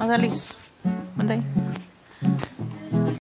Odalis. Manda aí.